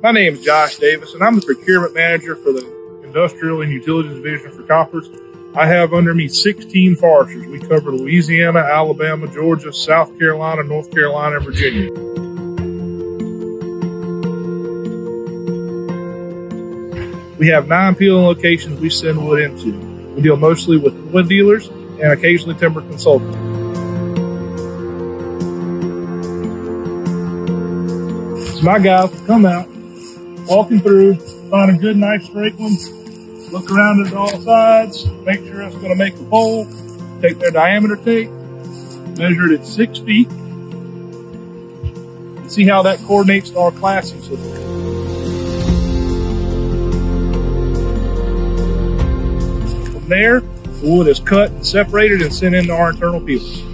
My name is Josh Davis, and I'm the procurement manager for the Industrial and Utilities Division for Koppers. I have under me 16 foresters. We cover Louisiana, Alabama, Georgia, South Carolina, North Carolina, and Virginia. We have nine peeling locations we send wood into. We deal mostly with wood dealers and occasionally timber consultants. My guys come out, walking through, find a good, nice straight one, look around at all sides, make sure it's going to make a pole, take their diameter tape, measure it at six feet, and see how that coordinates to our classing. From there, the wood is cut and separated and sent into our internal peelers.